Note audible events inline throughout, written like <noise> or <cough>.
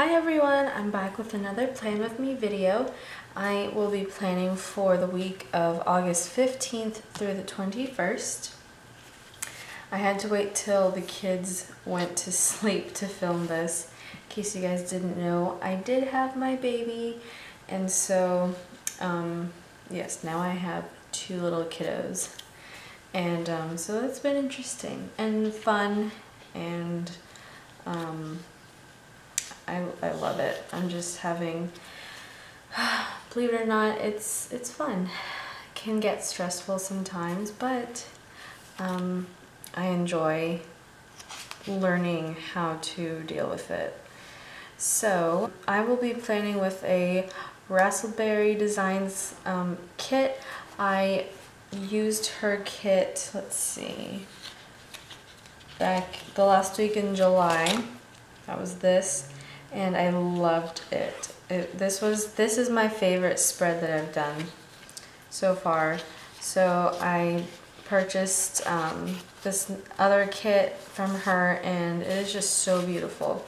Hi everyone, I'm back with another Plan With Me video. I will be planning for the week of August 15th through the 21st. I had to wait till the kids went to <laughs> sleep to film this. In case you guys didn't know, I did have my baby and so, um, yes, now I have two little kiddos. And um, so it's been interesting and fun and um, I, I love it. I'm just having, <sighs> believe it or not, it's, it's fun. It can get stressful sometimes, but um, I enjoy learning how to deal with it. So I will be planning with a Raspberry Designs um, kit. I used her kit, let's see, back the last week in July. That was this, and I loved it. it. This was this is my favorite spread that I've done so far. So I purchased um, this other kit from her, and it is just so beautiful.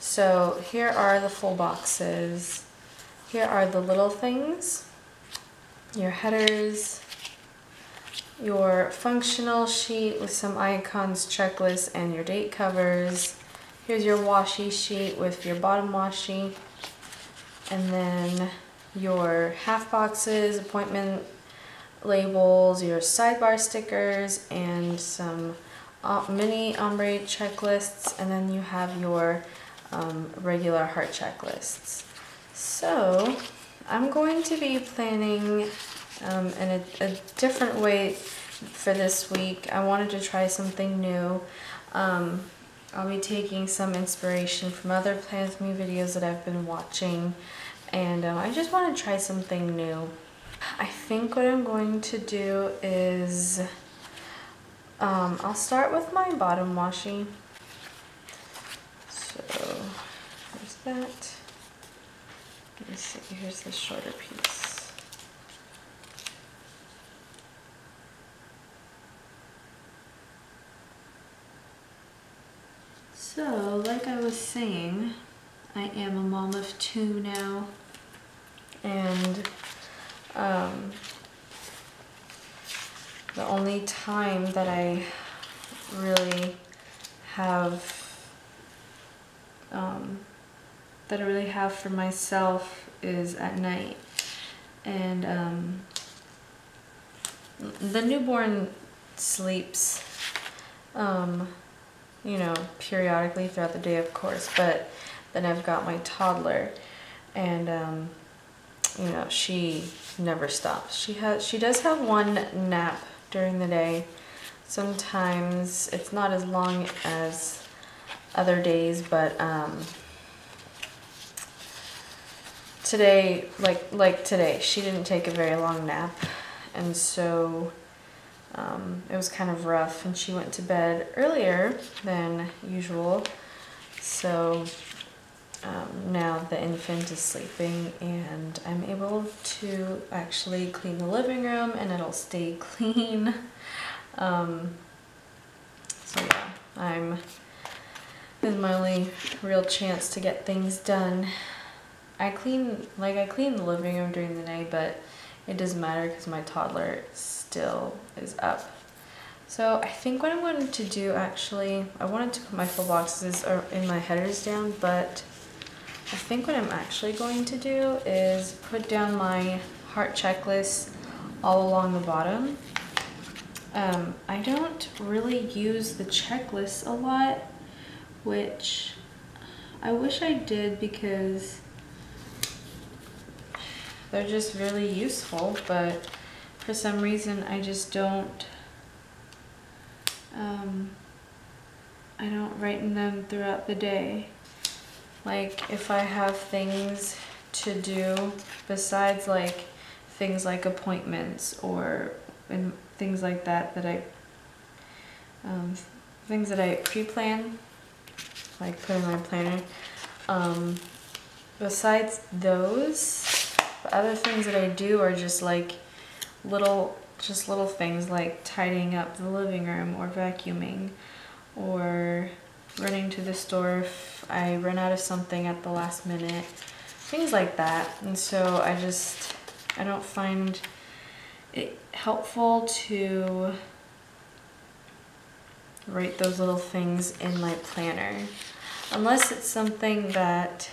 So here are the full boxes. Here are the little things, your headers, your functional sheet with some icons, checklists, and your date covers. Here's your washi sheet with your bottom washi. And then your half boxes, appointment labels, your sidebar stickers, and some uh, mini ombre checklists. And then you have your um, regular heart checklists. So I'm going to be planning um, in a, a, different way for this week. I wanted to try something new. Um, I'll be taking some inspiration from other Plan With Me videos that I've been watching and um, I just want to try something new. I think what I'm going to do is um, I'll start with my bottom washi. So there's that. Let me see, here's the shorter piece. So, like I was saying, I am a mom of two now, and um, the only time that I really have um, that I really have for myself is at night, and um, the newborn sleeps. Um, you know, periodically throughout the day, of course, but then I've got my toddler and, um, you know, she never stops. She has, she does have one nap during the day. Sometimes it's not as long as other days, but, um, today, like, like today, she didn't take a very long nap. And so, um, it was kind of rough and she went to bed earlier than usual. So um, now the infant is sleeping and I'm able to actually clean the living room and it'll stay <laughs> clean. Um, so yeah, I'm, this is my only real chance to get things done. I clean, like I clean the living room during the day, but it doesn't matter because my toddler still is up. So I think what I'm going to do actually, I wanted to put my full boxes or in my headers down, but I think what I'm actually going to do is put down my heart checklist all along the bottom. Um, I don't really use the checklist a lot, which I wish I did because they're just really useful, but for some reason I just don't um, I don't write in them throughout the day. Like if I have things to do besides like things like appointments or and things like that that I um, things that I pre-plan like put in my planner um, besides those the other things that I do are just like little just little things like tidying up the living room or vacuuming or running to the store if I run out of something at the last minute, things like that. And so I just, I don't find it helpful to write those little things in my planner unless it's something that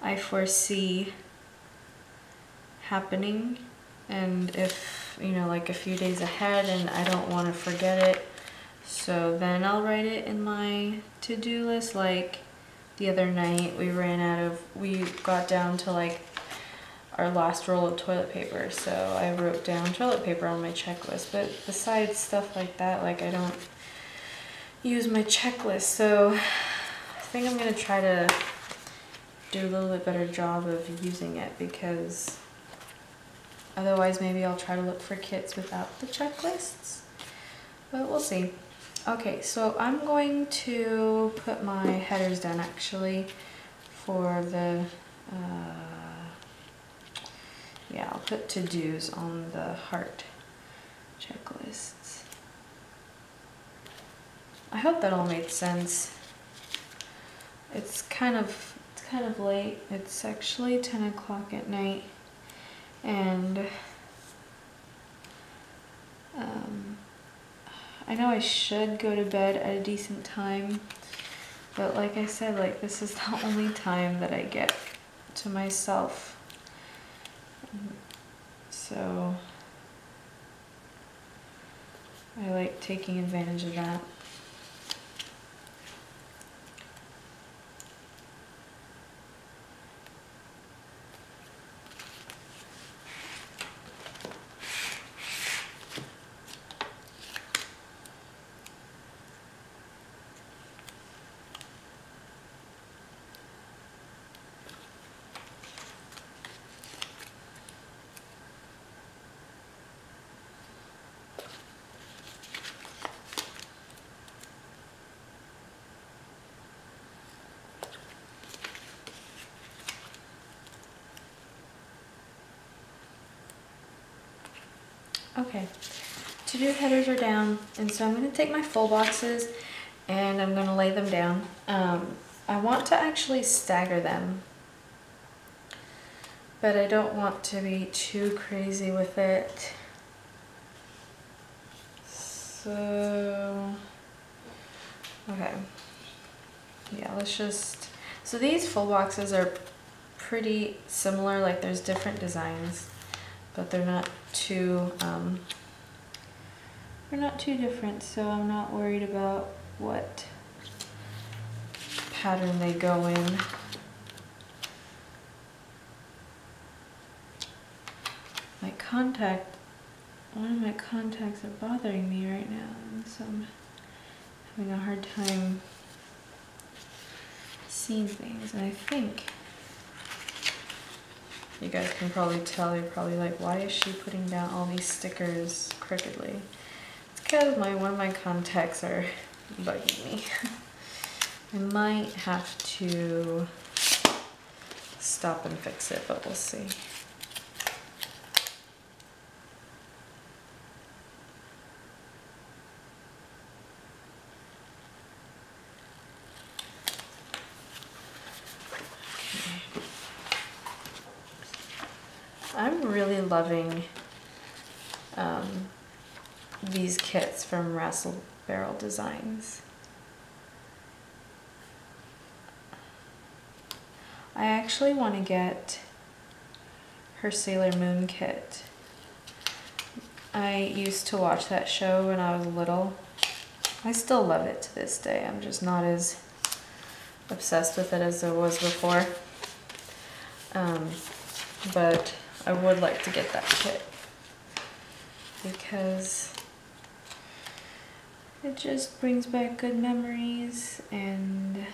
I foresee happening. And if you know like a few days ahead and I don't want to forget it so then I'll write it in my to-do list. Like the other night we ran out of we got down to like our last roll of toilet paper. So I wrote down toilet paper on my checklist but besides stuff like that like I don't use my checklist. So I think I'm gonna try to do a little bit better job of using it because otherwise maybe I'll try to look for kits without the checklists. But we'll see. Okay so I'm going to put my headers down actually for the uh, yeah I'll put to-dos on the heart checklists. I hope that all made sense. It's kind of it's kind of late. It's actually 10 o'clock at night and um, I know I should go to bed at a decent time but like I said like this is <laughs> the only time that I get to myself so I like taking advantage of that. Okay, to-do headers are down, and so I'm going to take my full boxes and I'm going to lay them down. Um, I want to actually stagger them, but I don't want to be too crazy with it. So, okay, yeah, let's just, so these full boxes are pretty similar, like there's different designs but they're not too um, they're not too different so I'm not worried about what pattern they go in. My contact one of my contacts are bothering me right now and so I'm having a hard time seeing things and I think you guys can probably tell, you're probably like, why is she putting down all these stickers crookedly? It's because my one of my contacts are bugging me. <laughs> I might have to stop and fix it, but we'll see. I'm really loving um, these kits from Rassle Barrel Designs. I actually want to get her Sailor Moon kit. I used to watch that show when I was little. I still love it to this day. I'm just not as obsessed with it as I was before. Um, but I would like to get that kit because it just brings back good memories and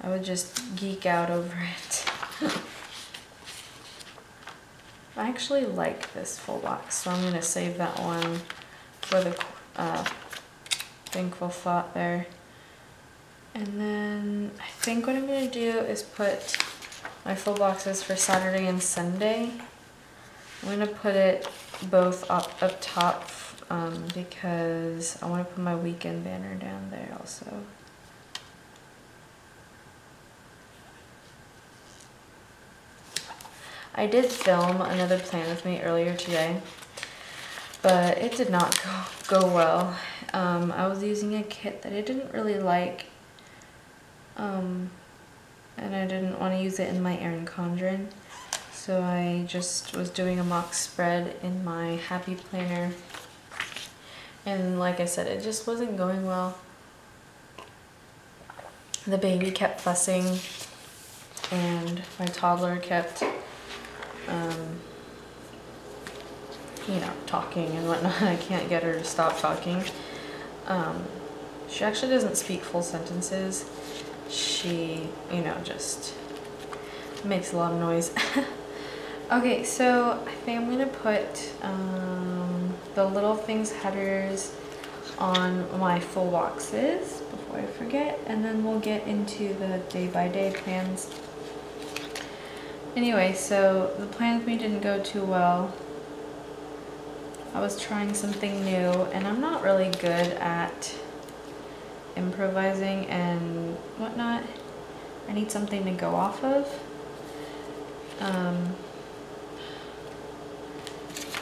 I would just geek out over it. <laughs> I actually like this full box, so I'm going to save that one for the uh, thankful thought there. And then I think what I'm going to do is put my full boxes for Saturday and Sunday. I'm to put it both up, up top um, because I want to put my weekend banner down there also. I did film another plan with me earlier today, but it did not go, go well. Um, I was using a kit that I didn't really like, um, and I didn't want to use it in my Erin Condren. So I just was doing a mock spread in my Happy Planner. And like I said, it just wasn't going well. The baby kept fussing and my toddler kept, um, you know, talking and whatnot. <laughs> I can't get her to stop talking. Um, she actually doesn't speak full sentences. She, you know, just makes a lot of noise. <laughs> Okay, so I think I'm gonna put um, the little things headers on my full boxes before I forget, and then we'll get into the day by day plans. Anyway, so the plan with me didn't go too well. I was trying something new, and I'm not really good at improvising and whatnot. I need something to go off of. Um,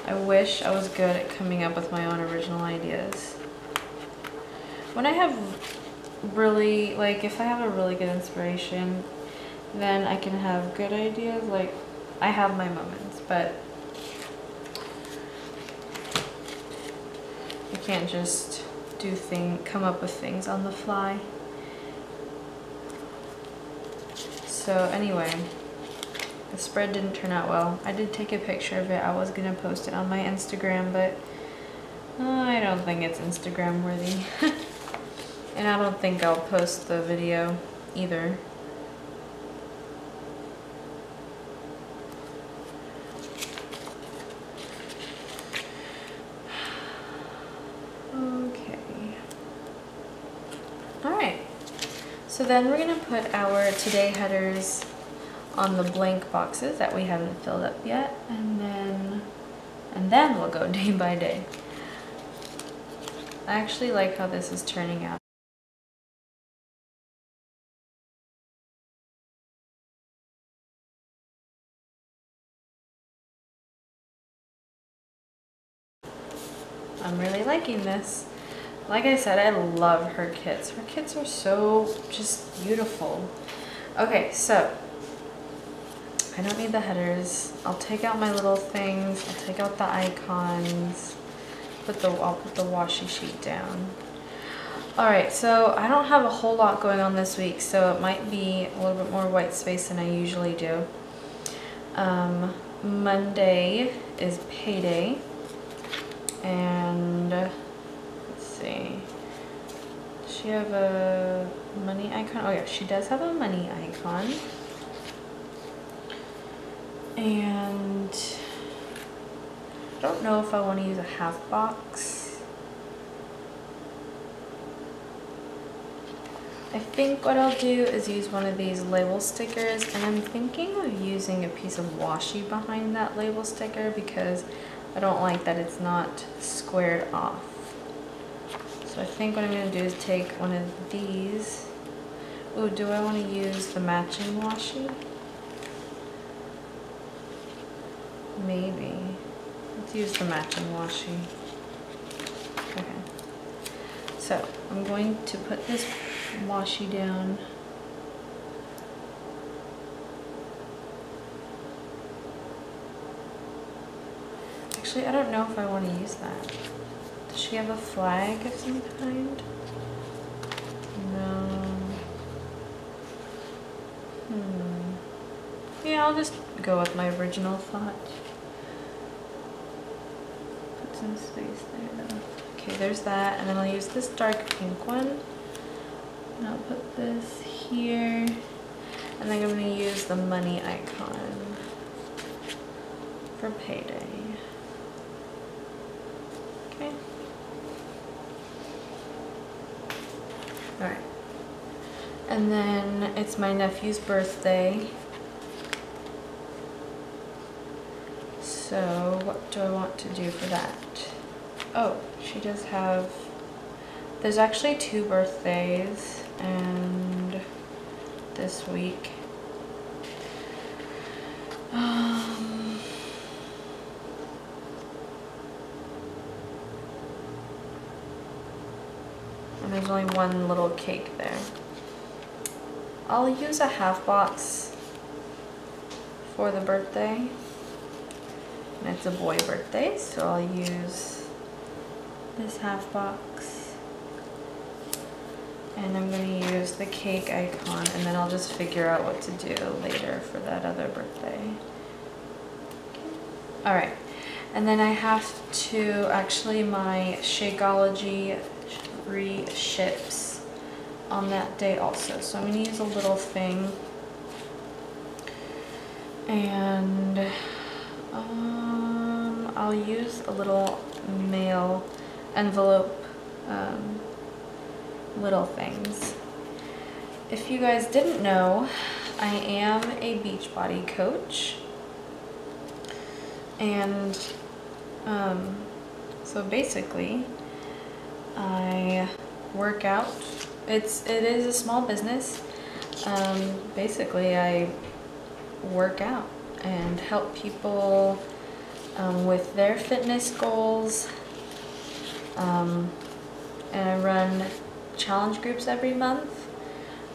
I wish I was good at coming up with my own original ideas. When I have really, like, if I have a really good inspiration, then I can have good ideas. Like, I have my moments, but I can't just do thing, come up with things on the fly. So anyway, the spread didn't turn out well. I did take a picture of it. I was going to post it on my Instagram, but uh, I don't think it's Instagram worthy. <laughs> and I don't think I'll post the video either. Okay. Alright. So then we're to put our today headers on the blank boxes that we haven't filled up yet and then and then we'll go <laughs> day by day. I actually like how this is turning out. I'm really liking this. Like I said, I love her kits. Her kits are so just beautiful. Okay, so I don't need the headers. I'll take out my little things. I'll take out the icons. Put the I'll put the washi sheet down. All right, so I don't have a whole lot going on this week, so it might be a little bit more white space than I usually do. Um, Monday is payday, and see. Does she have a money icon? Oh yeah, she does have a money icon. And I don't know if I want to use a half box. I think what I'll do is use one of these label stickers and I'm thinking of using a piece of washi behind that label sticker because I don't like that it's not squared off. So I think what I'm going to do is take one of these. Oh, do I want to use the matching washi? Maybe. Let's use the matching washi. Okay. So, I'm going to put this washi down. Actually, I don't know if I want to use that. Does she have a flag of some kind? No. Hmm. Yeah, I'll just go with my original thought Put some space there though. Okay, there's that. And then I'll use this dark pink one. And I'll put this here. And then I'm going to use the money icon for payday. Okay. Alright. And then it's my nephew's birthday. So what do I want to do for that? oh, she does have, there's actually two birthdays and this week. Um, and there's only one little cake there. I'll use a half box for the birthday. And it's a boy birthday, so I'll use this half box. And I'm going to use the cake icon and then I'll just figure out what to do later for that other birthday. Alright, and then I have to, actually my Shakeology ships on that day also. So I'm going to use a little thing. And um, I'll use a little mail envelope um, little things. If you guys didn't know, I am a Beachbody coach. And um, so basically, I work out. It's it is a small business. Um, basically, I work out and help people um, with their fitness goals. Um, and I run challenge groups every month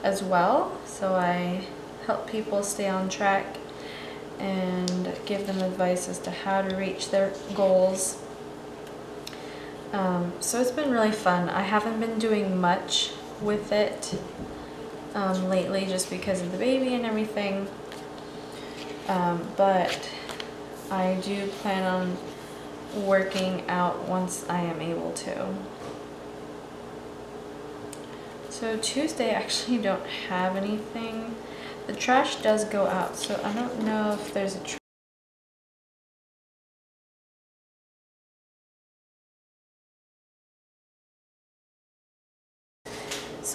as well. So I help people stay on track and give them advice as to how to reach their goals. Um, so it's been really fun. I haven't been doing much with it um, lately just because of the baby and everything. Um, but I do plan on working out once I am able to. So Tuesday actually don't have anything. The trash does go out, so I don't know if there's a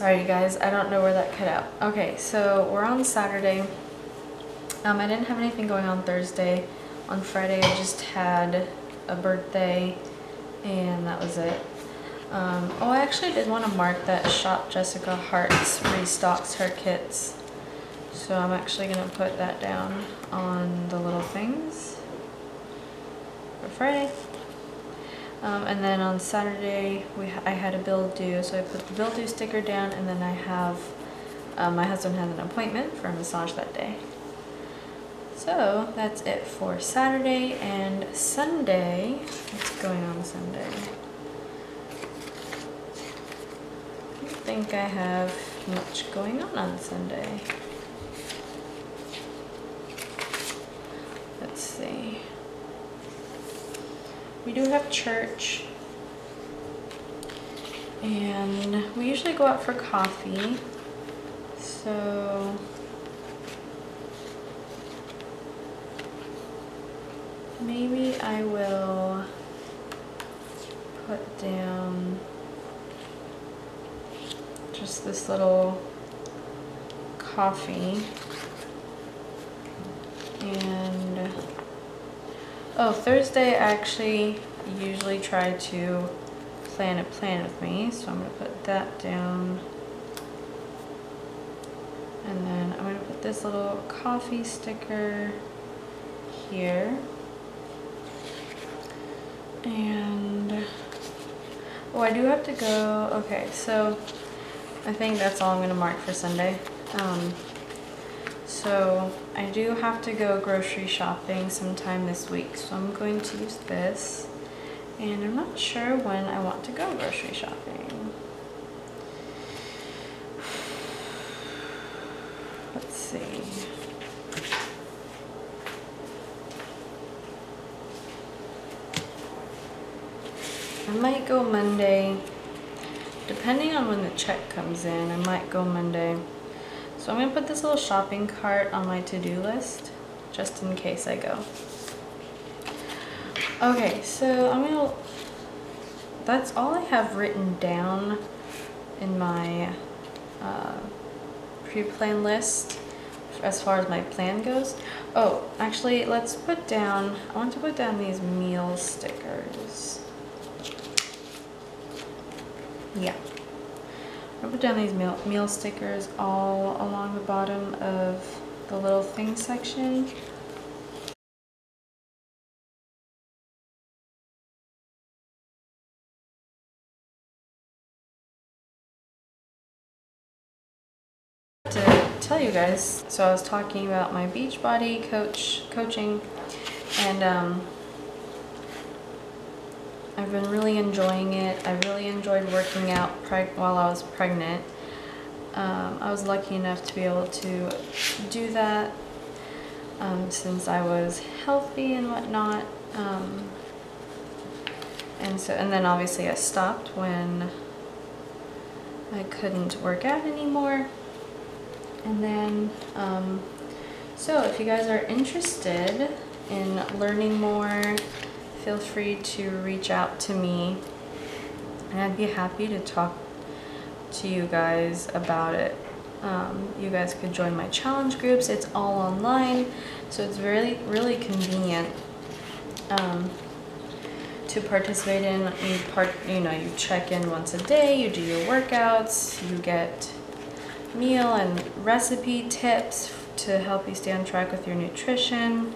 Sorry you guys, I don't know where that cut out. Okay, so we're on Saturday. Um, I didn't have anything going on Thursday. On Friday I just had a birthday and that was it. Um, oh, I actually did want to mark that Shop Jessica Hart's restocks her kits. So I'm actually going to put that down on the little things for Friday. Um, and then on Saturday, we I had a bill due, so I put the bill due sticker down, and then I have, um, my husband has an appointment for a massage that day. So that's it for Saturday and Sunday. What's going on Sunday? I don't think I have much going on on Sunday. Let's see. We do have church. And we usually go out for coffee. So maybe I will put down just this little coffee and oh Thursday I actually usually try to plan a plan with me so I'm going to put that down and then I'm going to put this little coffee sticker here and, oh, I do have to go, okay, so I think that's all I'm going to mark for Sunday. Um, so I do have to go grocery shopping sometime this week, so I'm going to use this. And I'm not sure when I want to go grocery shopping. Let's see. I might go Monday. Depending on when the check comes in, I might go Monday. So I'm to put this little shopping cart on my to-do list, just in case I go. Okay, so I'm to... That's all I have written down in my uh, pre-plan list as far as my plan goes. Oh, actually, let's put down... I want to put down these meal stickers. Yeah. I put down these meal, meal stickers all along the bottom of the little thing section. to tell you guys, so I was talking about my Beachbody coach coaching and um, I've been really enjoying it. I really enjoyed working out while I was pregnant. Um, I was lucky enough to be able to do that um, since I was healthy and whatnot. Um, and so, and then obviously I stopped when I couldn't work out anymore. And then, um, so if you guys are interested in learning more, feel free to reach out to me and I'd be happy to talk to you guys about it. Um, you guys could join my challenge groups. It's all online, so it's really, really convenient um, to participate in. You part, you know, you check in once a day. You do your workouts. You get meal and recipe tips to help you stay on track with your nutrition.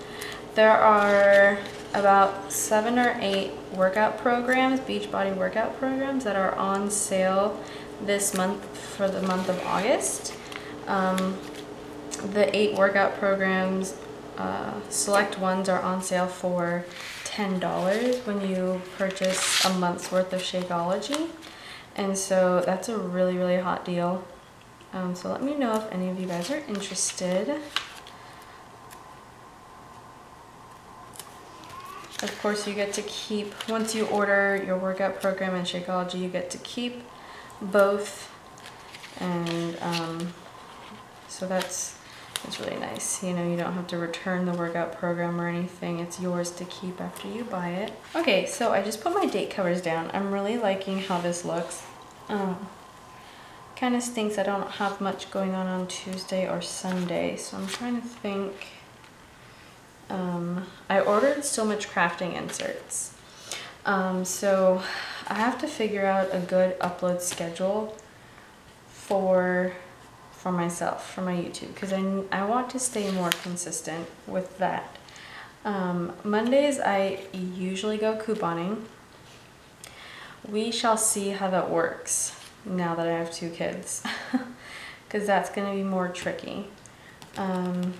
There are about seven or eight workout programs, Beachbody workout programs that are on sale this month for the month of August. Um, the eight workout programs, uh, select ones are on sale for $10 when you purchase a month's worth of Shakeology. And so that's a really, really hot deal. Um, so let me know if any of you guys are interested. Of course, you get to keep, once you order your workout program and Shakeology, you get to keep both. And um, so that's, that's really nice. You know, you don't have to return the workout program or anything. It's yours to keep after you buy it. Okay, so I just put my date covers down. I'm really liking how this looks. Um, kind of stinks I don't have much going on on Tuesday or Sunday, so I'm trying to think. Um, I ordered so much crafting inserts. Um, so I have to figure out a good upload schedule for for myself, for my YouTube, because I, I want to stay more consistent with that. Um, Mondays, I usually go couponing. We shall see how that works now that I have two kids <laughs> because that's going to be more tricky. Um,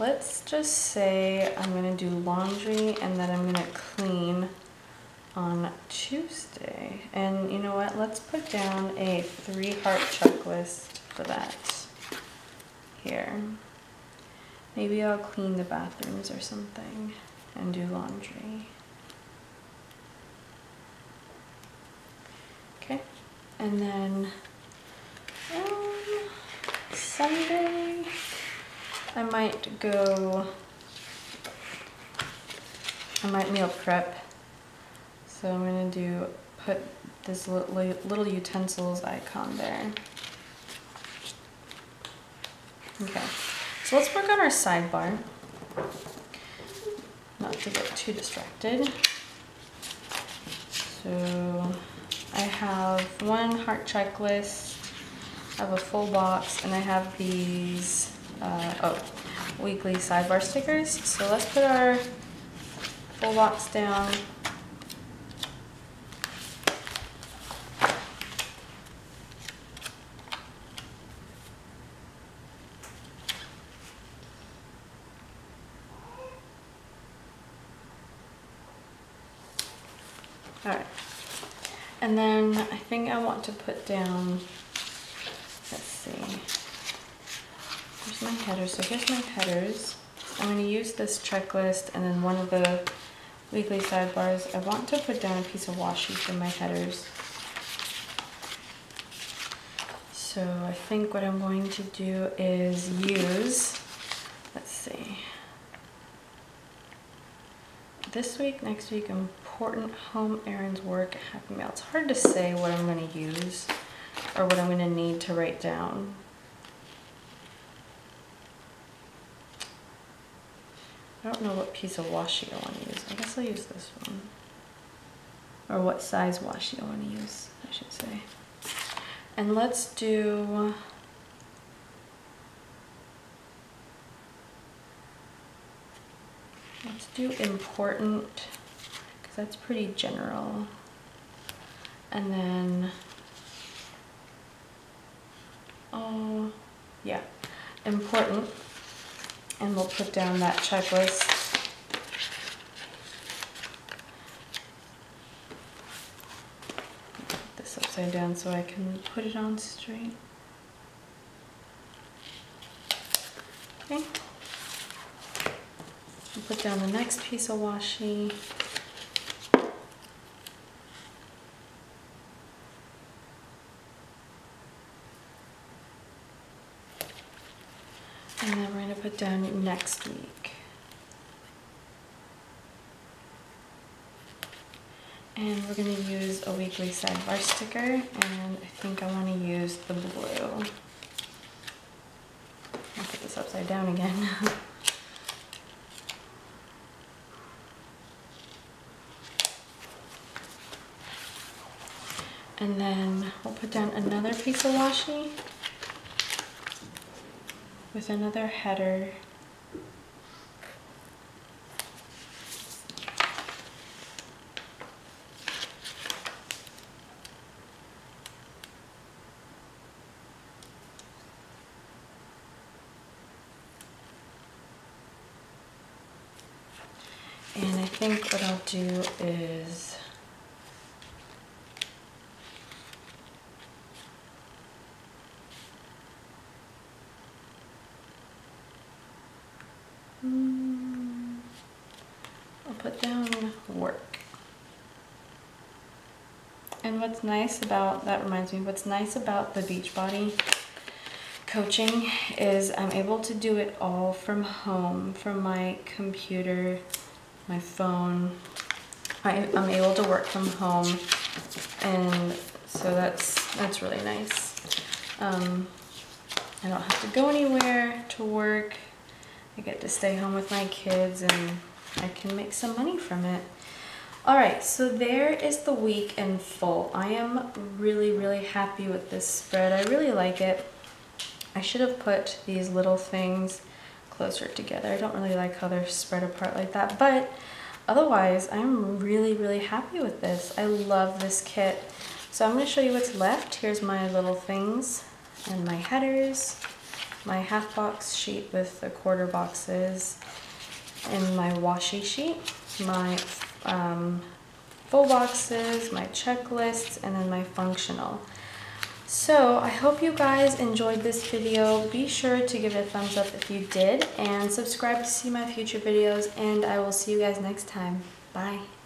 let's just say I'm to do laundry and then I'm to clean on Tuesday. And you know what? Let's put down a three heart checklist for that here. Maybe I'll clean the bathrooms or something and do laundry. Okay, and then um, Sunday, I might go, I might meal prep. So I'm gonna do, put this little little utensils icon there. Okay, so let's work on our sidebar. Not to get too distracted. So I have one heart checklist, I have a full box, and I have these, uh, oh, weekly sidebar stickers. So let's put our full box down. All right. And then I think I want to put down, let's see, here's my headers. So here's my headers. I'm going to use this checklist and then one of the weekly sidebars. I want to put down a piece of washi for my headers. So I think what I'm going to do is use, let's see, this week, next week, important home errands, work, happy meal. It's hard to say what I'm going to use or what I'm going to need to write down. I don't know what piece of washi I want to use. I guess I'll use this one. or what size washi I want to use, I should say. And let's do let's do important because that's pretty general. And then oh yeah, important. And we'll put down that checklist this upside down so I can put it on straight. Okay. I'll put down the next piece of washi. And down next week. And we're going to use a weekly sidebar sticker, and I think I want to use the blue. I'll put this upside down again. <laughs> and then we'll put down another piece of washi with another header. And I think what I'll do is Hmm, I'll put down work. What's nice about, that reminds me, what's nice about the Beachbody coaching is I'm able to do it all from home, from my computer, my phone. I, I'm able to work from home and so that's that's really nice. Um, I don't have to go anywhere to work. I get to stay home with my kids and I can make some money from it. Alright, so there is the week in full. I am really, really happy with this spread. I really like it. I should have put these little things closer together. I don't really like how they're spread apart like that, but otherwise I'm really, really happy with this. I love this kit. So I'm going to show you what's left. Here's my little things and my headers, my half box sheet with the quarter boxes, and my washi sheet, my um, full boxes, my checklists, and then my functional. So I hope you guys enjoyed this video. Be sure to give it a thumbs up if you did and subscribe to see my future videos and I will see you guys next time. Bye.